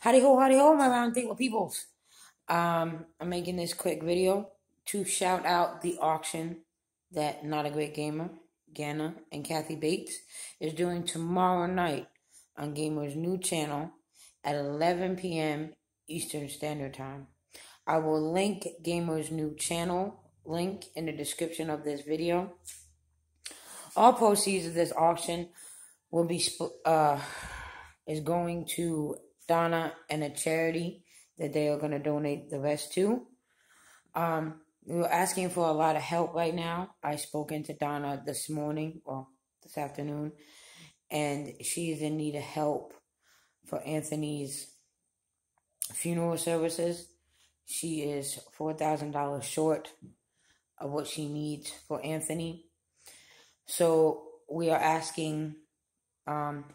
Howdy ho, howdy ho, my round table peoples. Um, I'm making this quick video to shout out the auction that Not a Great Gamer, Ganna, and Kathy Bates is doing tomorrow night on Gamer's new channel at 11 p.m. Eastern Standard Time. I will link Gamer's new channel link in the description of this video. All proceeds of this auction will be uh, is going to Donna and a charity that they are going to donate the rest to. Um, we were asking for a lot of help right now. I spoke into Donna this morning, or this afternoon, and she's in need of help for Anthony's funeral services. She is $4,000 short of what she needs for Anthony. So we are asking um,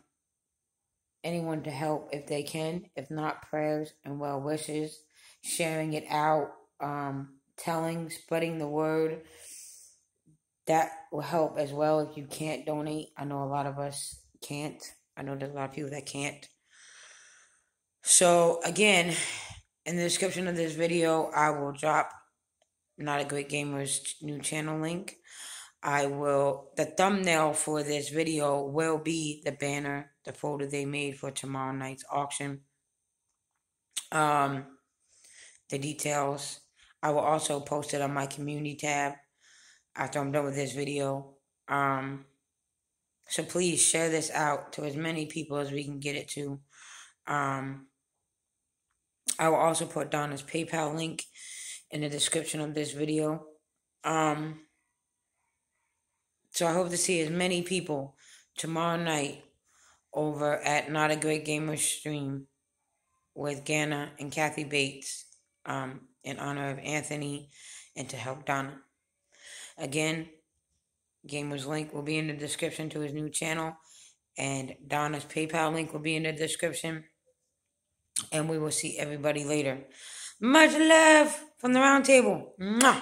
anyone to help if they can. If not, prayers and well wishes, sharing it out, um, telling, spreading the word. That will help as well if you can't donate. I know a lot of us can't. I know there's a lot of people that can't. So, again, in the description of this video, I will drop Not a Great Gamer's new channel link. I will, the thumbnail for this video will be the banner, the photo they made for tomorrow night's auction. Um, the details. I will also post it on my community tab after I'm done with this video. Um, so please share this out to as many people as we can get it to. Um, I will also put Donna's PayPal link in the description of this video. Um, so I hope to see as many people tomorrow night over at Not a Great Gamer stream with Ganna and Kathy Bates um, in honor of Anthony and to help Donna. Again, Gamer's link will be in the description to his new channel, and Donna's PayPal link will be in the description. And we will see everybody later. Much love from the round table. Mwah.